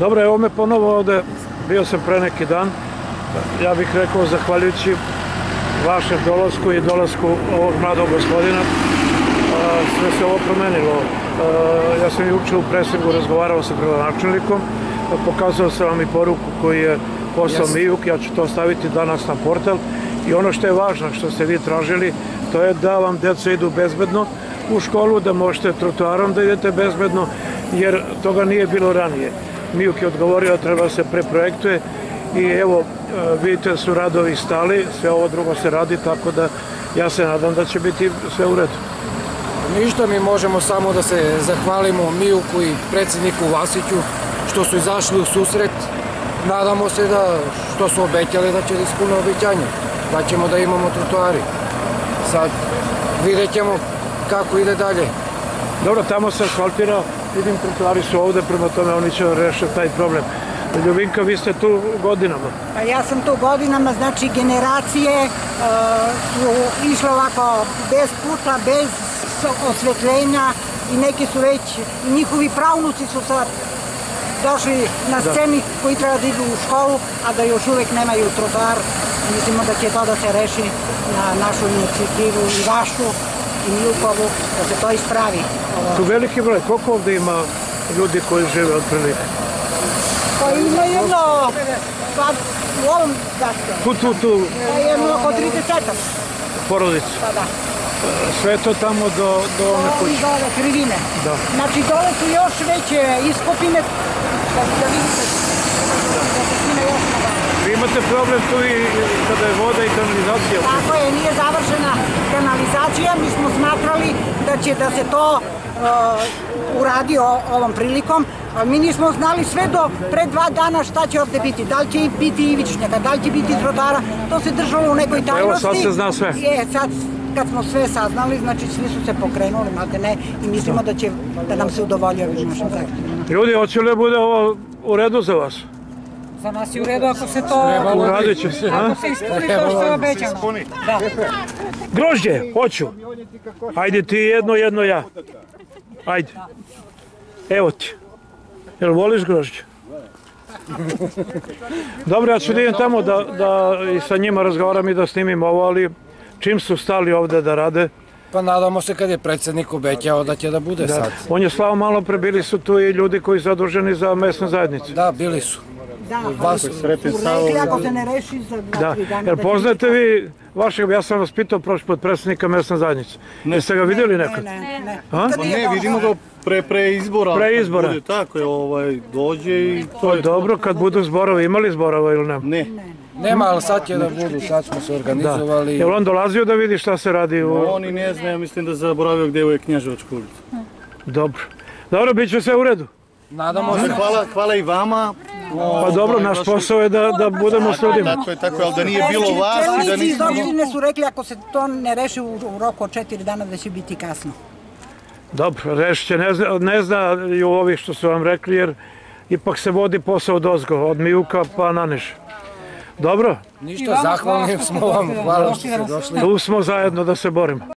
Dobro, evo me ponovo ovde, bio sam pre neki dan, ja bih rekao zahvaljujući vašem dolasku i dolasku ovog mladog gospodina, sve se ovo promenilo. Ja sam juče u presingu razgovarao sa gradonačelnikom, pokazao sam vam i poruku koju je poslao Jasno. Mijuk, ja ću to staviti danas na portal i ono što je važno, što ste vi tražili, to je da vam deca idu bezbedno u školu, da možete trotoarom da idete bezbedno, jer toga nije bilo ranije. Mijuk je odgovorio da treba se preprojektuje i evo, e, vidite da su radovi stali, sve ovo drugo se radi, tako da ja se nadam da će biti sve u redu. Ništa, mi možemo samo da se zahvalimo Mijuku i predsjedniku Vasiću što su izašli u susret. Nadamo se da što su obećali da će da ispune obećanje, da ćemo da imamo trotoari. Sad vidjet ćemo kako ide dalje. Dobro, tamo se asfaltira, vidim trotoari su ovde, prema tome oni će rešiti taj problem. Ljubinka, vi ste tu godinama. Pa ja sam tu godinama, znači generacije e, su išle ovako bez puta, bez osvetljenja i neki su već, i njihovi pravnuci su sad došli na sceni koji treba da idu u školu, a da još uvek nemaju trotoar. Mislimo da će to da se reši na našu inicijativu i vašu i Milkovu, da se to ispravi. Tu veliki broj, koliko ovde ima ljudi koji žive otprilike? Pa ima jedno, pa u ovom dakle, Tu, tu, tu, pa jedno oko 30 porodice. pa da. Sve to tamo do, do one Ovi kuće. dole, krivine. Da. Znači dole su još veće iskopine, da, da vidite, da se skine još na dole. Vi imate problem tu i kada je voda i kanalizacija. Tako je, nije završena kanalizacija, mi smo smatrali da će da se to uh, uradi ovom prilikom, mi nismo znali sve do pre dva dana šta će ovde biti, da li će biti ivičnjaka, da li će biti trotara, to se držalo u nekoj tajnosti. Evo, sad se zna sve. Je, sad kad smo sve saznali, znači svi su se pokrenuli, znate ne, i mislimo da će da nam se udovolji ovim našim zahtjevima. Ljudi, hoće li da bude ovo u redu za vas? Za nas je u redu ako se to... Uradit će se, a? Ako se ispuni to što je obećano. Da. Grožđe, hoću. Ajde ti jedno, jedno ja. Ajde. Evo ti. Jel voliš grožđe? Dobro, ja ću da idem tamo da, da i sa njima razgovaram i da snimim ovo, ali čim su stali ovde da rade, Pa nadamo se kad je predsjednik obećao da će da bude da, sad. on je slao malo pre, bili su tu i ljudi koji su zaduženi za mesne zajednice. Da, bili su. Da, Vas- su rekli ako se ne reši za dva, Da, tri dana. jer da će poznajete vi vašeg, ja sam vas pitao prošli put predsjednika mesne zajednice. Jeste ga vidjeli Ne, nekad? ne, ne. A? Nikad Pa ne, vidimo ga pre, pre izbora. Pre izbora. Bude, tako je, ovaj, dođe i to je je dobro kad budu zborovi, imali zborova ili ne? Ne, Nema, ali sad će da budu, sad smo se Da. organizovali. Jel on dolazio da vidi šta se radi u... oni ne znaju, mislim da zaboravio gde je Knježevačka ulica. Dobro. Dobro, bit će sve u redu. Nadamo se. Hvala, hvala i vama. Pa dobro, naš posao je da, da budemo s ljudima. Tako je, tako je, ali da nije bilo vas i da Čelnici iz nismo... opštine su rekli ako se to ne reši u, roku od četiri dana da će biti kasno. Dobro, rešit će, ne zna, ne zna i u ovih što su vam rekli, jer ipak se vodi posao od ozgo, od Mijuka pa na Niš. Dobro, Ništa, zahvalni smo vam. Hvala što ste došli. tu smo zajedno da se borimo.